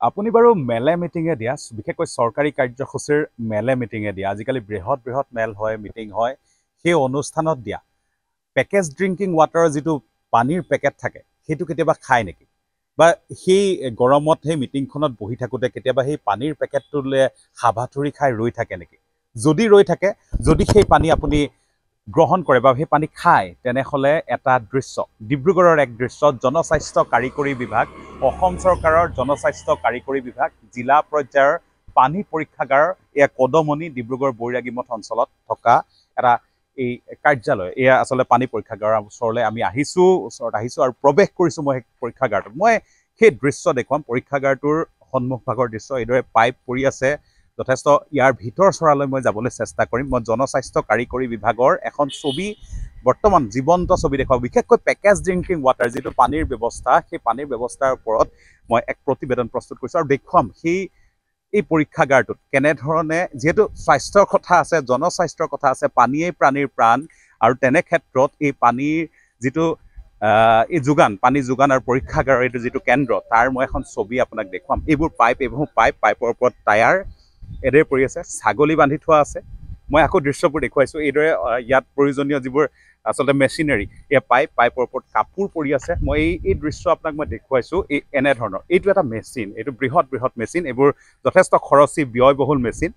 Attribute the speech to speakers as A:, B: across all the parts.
A: আপুনি বাৰু মেলে মিটিঙে দিয়া বিশেষকৈ চৰকাৰী কাৰ্যসূচীৰ মেলে মিটিঙে দিয়া আজিকালি বৃহৎ বৃহৎ মেল হয় মিটিং হয় সেই অনুষ্ঠানত দিয়া। পেকেজ ড্ৰিংকিং ৱাটাৰৰ যিটো পানীৰ পেকেট থাকে সেইটো কেতিয়াবা খায় নেকি? বা সেই গৰমত সেই মিটিংখনত বহি থাকোঁতে কেতিয়াবা সেই পানীৰ পেকেটটোলৈ হাবাথুৰি খাই ৰৈ থাকে নেকি? যদি ৰৈ থাকে যদি সেই পানী আপুনি গ্ৰহণ কৰে বা সেই পানী খায় তেনেহ'লে এটা দৃশ্য ডিব্ৰুগড়ৰ এক দৃশ্য জনস্বাস্থ্য কাৰিকৰী বিভাগ অসম চৰকাৰৰ জনস্বাস্থ্য কাৰিকৰী বিভাগ জিলা পৰ্যায়ৰ পানী পৰীক্ষাগাৰ এয়া কদমণি ডিব্ৰুগড় বৈৰাগী মঠ অঞ্চলত থকা এটা এই কাৰ্যালয়। এয়া আচলতে পানী পৰীক্ষাগাৰৰ ওচৰলৈ আমি আহিছোঁ ওচৰত আহিছোঁ আৰু প্ৰৱেশ কৰিছোঁ মই সেই পৰীক্ষাগাৰটোত। মই সেই দৃশ্য দেখুৱাম পৰীক্ষাগাৰটোৰ সন্মুখভাগৰ দৃশ্য এইদৰে পাইপ পৰি আছে। যথেষ্ট ইয়াৰ ভিতৰ চৰালৈ মই যাবলৈ চেষ্টা কৰিম। মই জনস্বাস্থ্য কাৰিকৰী বিভাগৰ এখন ছবি বৰ্তমান জীৱন্ত ছবি দেখুৱাওঁ। বিশেষকৈ পেকেজ ড্ৰিংকিং ৱাটাৰ যিটো পানীৰ ব্যৱস্থা সেই পানীৰ ব্যৱস্থাৰ ওপৰত মই এক প্ৰতিবেদন প্ৰস্তুত কৰিছোঁ আৰু দেখুৱাম সেই এই পৰীক্ষাগাৰটোত কেনেধৰণে যিহেতু স্বাস্থ্যৰ কথা আছে জনস্বাস্থ্যৰ কথা আছে পানীয়েই প্ৰাণীৰ প্ৰাণ আৰু তেনে ক্ষেত্ৰত এই পানীৰ যিটো এই যোগান পানী যোগান আৰু পৰীক্ষাগাৰৰ এইটো যিটো কেন্দ্ৰ তাৰ মই এখন ছবি আপোনাক দেখুৱাম। এইবোৰ পাইপ এইবোৰ পাইপ পাইপৰ ওপৰত টায়াৰ এদৰে পৰি আছে ছাগলী বান্ধি থোৱা আছে। মই আকৌ দৃশ্যবোৰ দেখুৱাইছোঁ এইদৰে ইয়াত প্ৰয়োজনীয় যিবোৰ আচলতে মেচিনাৰী এই পাইপ পাইপৰ ওপৰত কাপোৰ পৰি আছে। মই এই এই দৃশ্য আপোনাক মই দেখুৱাইছোঁ এই এনেধৰণৰ। এইটো এটা মেচিন এইটো বৃহৎ বৃহৎ মেচিন এইবোৰ যথেষ্ট খৰচী ব্যয়বহুল মেচিন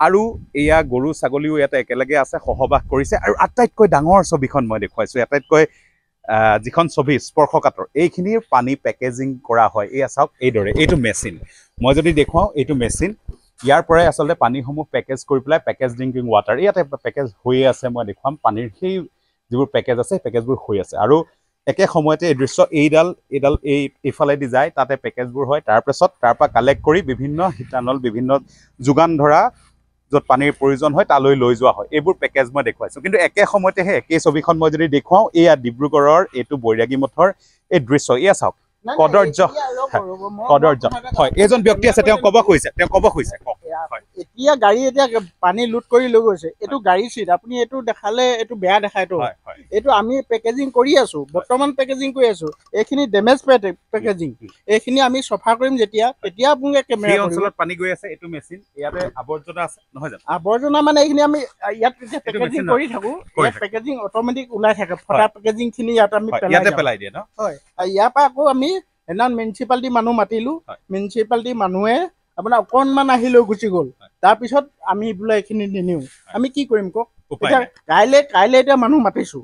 A: আৰু এয়া গৰু ছাগলীও ইয়াতে একেলগে আছে সহবাস কৰিছে। আৰু আটাইতকৈ ডাঙৰ ছবিখন মই দেখুৱাইছোঁ আটাইতকৈ যিখন ছবি স্পৰ্শকাতৰ এইখিনিৰ পানী পেকেজিং কৰা হয়। এয়া চাওক এইদৰে এইটো মেচিন মই যদি দেখুৱাওঁ এইটো মেচিন ইয়াৰ পৰাই আচলতে পানীসমূহ পেকেজ কৰি পেলাই পেকেজ ড্ৰিংকিং ৱাটাৰ ইয়াতে পেকেজ হৈয়ে আছে মই দেখুৱাম। পানীৰ সেই যিবোৰ পেকেজ আছে সেই পেকেজবোৰ হৈ আছে। আৰু একে সময়তে এই দৃশ্য এইডাল এইডাল এই এইফালেদি যায় তাতে পেকেজবোৰ হয়। তাৰপাছত তাৰ পৰা কালেক্ট কৰি বিভিন্ন শিতানল বিভিন্ন যোগান ধৰা য'ত পানীৰ প্ৰয়োজন হয় তালৈ লৈ যোৱা হয়। এইবোৰ পেকেজ মই দেখুৱাইছোঁ। কিন্তু একে সময়তে সেই একেই ছবিখন মই যদি দেখুৱাওঁ এয়া ডিব্ৰুগড়ৰ এইটো বৈৰাগী মঠৰ এই দৃশ্য। এয়া চাওক। কদৰ্য। কদৰ্য। হয় এইজন ব্যক্তি আছে তেওঁ ক'ব খুজিছে তেওঁ ক'ব খুজিছে কওক।
B: এতিয়া গাড়ী এতিয়া পানী লোড কৰি লৈ গৈছে এইটো গাড়ী চিট আপুনি এইটো দেখালে এইটো বেয়া দেখায়তো এইটো আমি পেকেজিং কৰি আছো বৰ্তমান পেকেজিং কৰি আছো এইখিনি ডেমেজ পেকেজিং এইখিনি আমি চফা কৰিম যেতিয়া তেতিয়া আপোনালোকে কেমেৰা
A: অঞ্চলত পানী গৈ আছে এইটো মেচিন ইয়াতে আৱৰ্জনা আছে নহয় জানো?
B: আৱৰ্জনা মানে এইখিনি আমি ইয়াত যেতিয়া পেকেজিং কৰি থাকো ইয়াত। পেকেজিং অট'মেটিক ওলাই থাকে ফটা পেকেজিং খিনি ইয়াত আমি পেলাই
A: দিয়ে ন?
B: হয় আৰু ইয়াৰ পৰা আকৌ আমি সেইদিনা মিউনিচিপালিটি মানুহ মাতিলো। মিউনিচিপালিটি মানুহে আপোনাৰ অকণমান আহি লৈ গুচি গ'ল। তাৰপিছত আমি বোলে এইখিনি নিনিওঁ। আমি কি কৰিম কওক? এতিয়া কাইলে কাইলে এতিয়া মানুহ মাতিছো।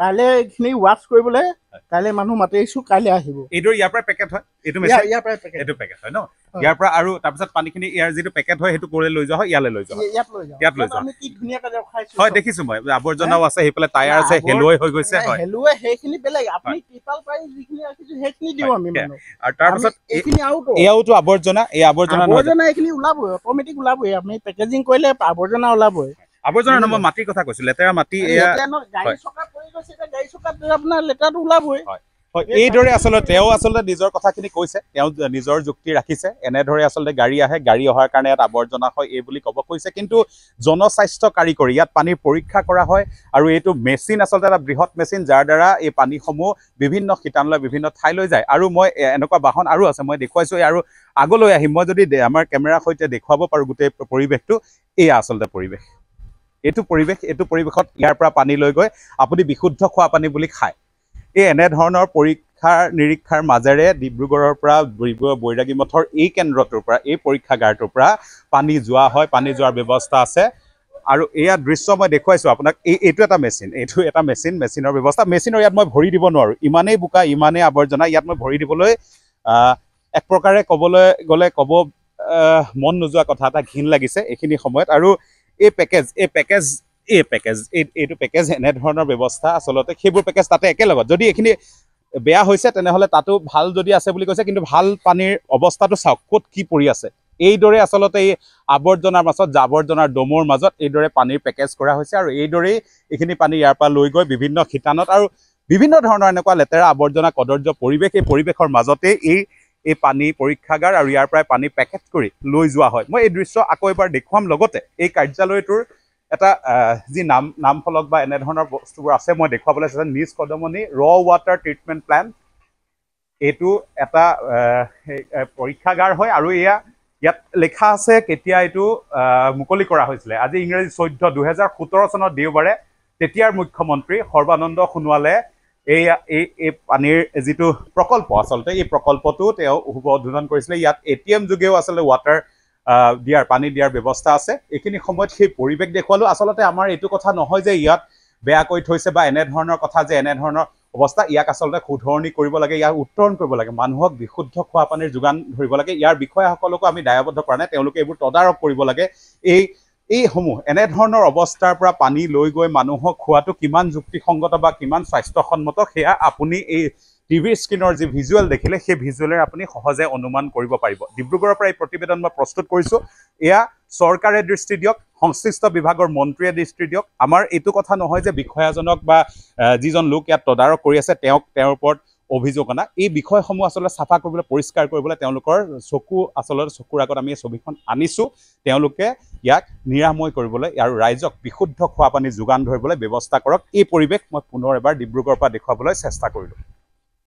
B: কাইলে এইখিনি ৱাছ কৰিবলৈ। কাইলে মানুহ মাতিছো কাইলে আহিব।
A: এইদৰে ইয়াৰ পৰা পেকেট হয়? এইটো
B: ইয়াৰ
A: মেচিন
B: ইয়াৰ পৰাই পেকেট
A: এইটো পেকেট হয় ন। ইয়াৰ পৰা আৰু তাৰপিছত পানীখিনি ইয়াৰ যিটো পেকেট হয় সেইটো কৰি লৈ যোৱা হয়? ইয়ালৈ লৈ যোৱা হয়।
B: ইয়াত লৈ যাওঁ।
A: ইয়াত লৈ হয়। দেখিছো মই। আৱৰ্জনাও আছে সেইফালে টায়াৰ আছে
B: আৱৰ-
A: হেলুৱৈ হৈ গৈছে হয়।
B: হেলুৱে সেইখিনি বেলেগ। আপুনি টিপাল পাৰি যিখিনি ৰাখিছো সেইখিনি দিওঁ আমি
A: আৰু তাৰপাছত
B: এইখিনি আউট
A: এয়াওতো আৱৰ্জনা এই আৱৰ্জনা
B: আৱৰ্জনা এইখিনি ওলাবই অট'মেটিক ওলাবই। আমি পেকেজিং কৰিলে আৱৰ্জনা ওলাবই।
A: আৱৰ্জনা মই মাটিৰ কথা কৈছো লেতেৰা মাটি এয়া
B: আপোনাৰ লেতেৰাটো ওলাবই।
A: হয়। এইদৰে আচলতে তেওঁ আচলতে নিজৰ কথাখিনি কৈছে তেওঁ নিজৰ যুক্তি ৰাখিছে এনেদৰে আচলতে গাড়ী আহে গাড়ী অহাৰ কাৰণে ইয়াত আৱৰ্জনা হয় এই বুলি ক'ব কৈছে কিন্তু জনস্বাস্থ্য কাৰিকৰী ইয়াত পানীৰ পৰীক্ষা কৰা হয় আৰু এইটো মেচিন আচলতে এটা বৃহৎ মেচিন যাৰ দ্বাৰা এই পানীসমূহ বিভিন্ন শিতানলৈ বিভিন্ন ঠাইলৈ যায়। আৰু মই এনেকুৱা বাহন আৰু আছে মই দেখুৱাইছোঁ আৰু আগলৈ আহিম। মই যদি আমাৰ কেমেৰাৰ সৈতে দেখুৱাব পাৰোঁ গোটেই পৰিৱেশটো এয়া আচলতে পৰিৱেশ। এইটো পৰিৱেশ এইটো পৰিৱেশত ইয়াৰ পৰা পানী লৈ গৈ আপুনি বিশুদ্ধ খোৱা পানী বুলি খায়। এই এনেধৰণৰ পৰীক্ষাৰ নিৰীক্ষাৰ মাজেৰে ডিব্ৰুগড়ৰ পৰা ডিব্ৰুগড় বৈৰাগী মঠৰ এই কেন্দ্ৰটোৰ পৰা এই পৰীক্ষাগাৰটোৰ পৰা পানী যোৱা হয় পানী যোৱাৰ ব্যৱস্থা আছে। আৰু এয়া দৃশ্য মই দেখুৱাইছোঁ আপোনাক এই এইটো এটা মেচিন এইটো এটা মেচিন মেচিনৰ ব্যৱস্থা। মেচিনৰ ইয়াত মই ভৰি দিব নোৱাৰোঁ ইমানেই বোকা ইমানেই আৱৰ্জনা ইয়াত মই ভৰি দিবলৈ এক প্ৰকাৰে ক'বলৈ গ'লে ক'ব মন নোযোৱা কথা এটা ঘিণ লাগিছে এইখিনি সময়ত। আৰু এই পেকেজ এই পেকেজ এই পেকেজ এই এইটো পেকেজ এনেধৰণৰ ব্যৱস্থা আচলতে সেইবোৰ পেকেজ তাতে একেলগত। যদি এইখিনি বেয়া হৈছে তেনেহ'লে তাতো ভাল যদি আছে বুলি কৈছে কিন্তু ভাল পানীৰ অৱস্থাটো চাওক ক'ত কি পৰি আছে। এইদৰে আচলতে এই আৱৰ্জনাৰ মাজত আৱৰ্জনাৰ দমৰ মাজত এইদৰে পানীৰ পেকেজ কৰা হৈছে আৰু এইদৰেই এইখিনি পানী ইয়াৰ পৰা লৈ গৈ বিভিন্ন শিতানত আৰু বিভিন্ন ধৰণৰ এনেকুৱা লেতেৰা আৱৰ্জনা কদৰ্য পৰিৱেশ এই পৰিৱেশৰ মাজতে এই এই পানী পৰীক্ষাগাৰ আৰু ইয়াৰ পৰাই পানী পেকেট কৰি লৈ যোৱা হয়। মই এই দৃশ্য আকৌ এবাৰ দেখুৱাম। লগতে এই কাৰ্যালয়টোৰ এটা যি নাম নাম ফলক বা এনেধৰণৰ বস্তুবোৰ আছে মই দেখুৱাবলৈ চেষ্টা নিজ কদমনি ৰ ৱাটাৰ ট্ৰিটমেণ্ট প্লান্ট এইটো এটা পৰীক্ষাগাৰ হয় আৰু এয়া ইয়াত লিখা আছে কেতিয়া এইটো মুকলি কৰা হৈছিলে। আজি ইংৰাজী চৈধ্য দুহেজাৰ সোতৰ চনৰ দেওবাৰে তেতিয়াৰ মুখ্যমন্ত্ৰী সৰ্বানন্দ সোণোৱালে এই এই এই পানীৰ যিটো প্ৰকল্প আচলতে এই প্ৰকল্পটো তেওঁ শুভ উদ্বোধন কৰিছিলে। ইয়াত এ টি এম যোগেও আচলতে ৱাটাৰ দিয়াৰ পানী দিয়াৰ ব্যৱস্থা আছে। এইখিনি সময়ত সেই পৰিৱেশ দেখুৱালো। আচলতে আমাৰ এইটো কথা নহয় যে ইয়াত বেয়াকৈ থৈছে বা এনেধৰণৰ কথা যে এনেধৰণৰ অৱস্থা ইয়াক আচলতে শুধৰণি কৰিব লাগে ইয়াক উত্তৰণ কৰিব লাগে। মানুহক বিশুদ্ধ খোৱা পানীৰ যোগান ধৰিব লাগে। ইয়াৰ বিষয়াসকলকো আমি দায়বদ্ধ কৰা নাই। তেওঁলোকে এইবোৰ তদাৰক কৰিব লাগে। এই এইসমূহ এনেধৰণৰ অৱস্থাৰ পৰা পানী লৈ গৈ মানুহক খোৱাটো কিমান যুক্তিসংগত বা কিমান স্বাস্থ্যসন্মত সেয়া আপুনি এই টিভিৰ স্ক্ৰীণৰ যি ভিজুৱেল দেখিলে সেই ভিজুৱেলেৰে আপুনি সহজে অনুমান কৰিব পাৰিব। ডিব্ৰুগড়ৰ পৰা এই প্ৰতিবেদন মই প্ৰস্তুত কৰিছোঁ। এয়া চৰকাৰে দৃষ্টি দিয়ক সংশ্লিষ্ট বিভাগৰ মন্ত্ৰীয়ে দৃষ্টি দিয়ক। আমাৰ এইটো কথা নহয় যে বিষয়াজনক বা যিজন লোক ইয়াত তদাৰক কৰি আছে তেওঁক তেওঁৰ ওপৰত অভিযোগ অনা এই বিষয়সমূহ আচলতে চাফা কৰিবলৈ পৰিষ্কাৰ কৰিবলৈ তেওঁলোকৰ চকু আচলতে চকুৰ আগত আমি এই ছবিখন আনিছোঁ। তেওঁলোকে ইয়াক নিৰাময় কৰিবলৈ আৰু ৰাইজক বিশুদ্ধ খোৱা পানী যোগান ধৰিবলৈ ব্যৱস্থা কৰক। এই পৰিৱেশ মই পুনৰ এবাৰ ডিব্ৰুগড়ৰ পৰা দেখুৱাবলৈ চেষ্টা কৰিলোঁ।